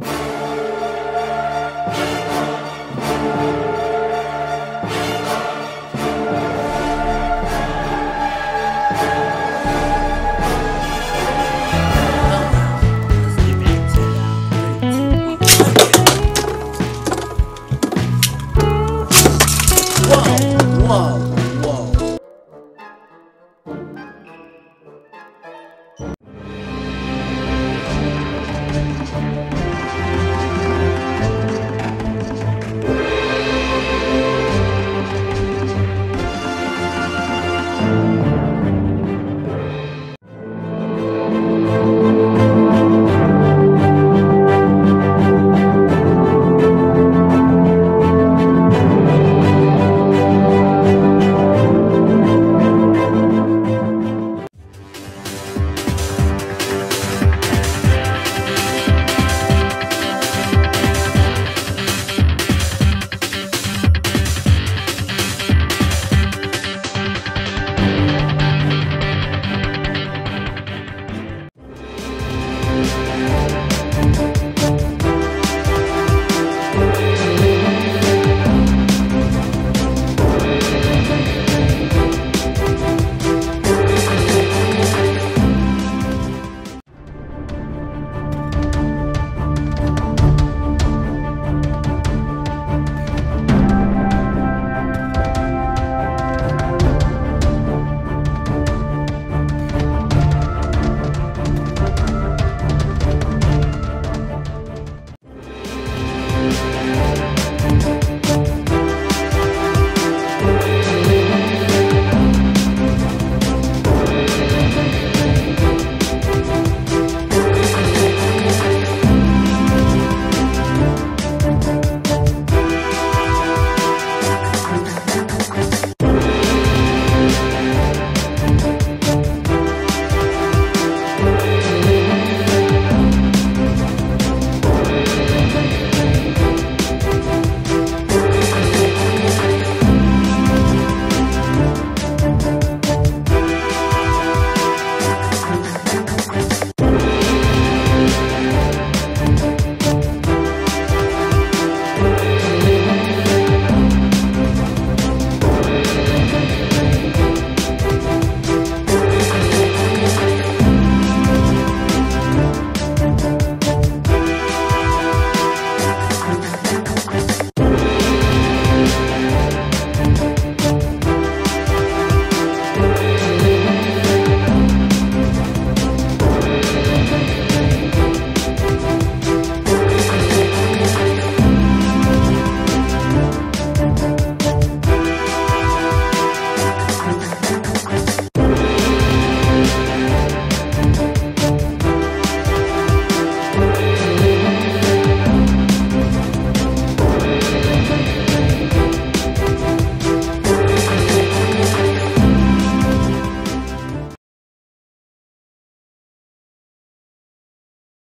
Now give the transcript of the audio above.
you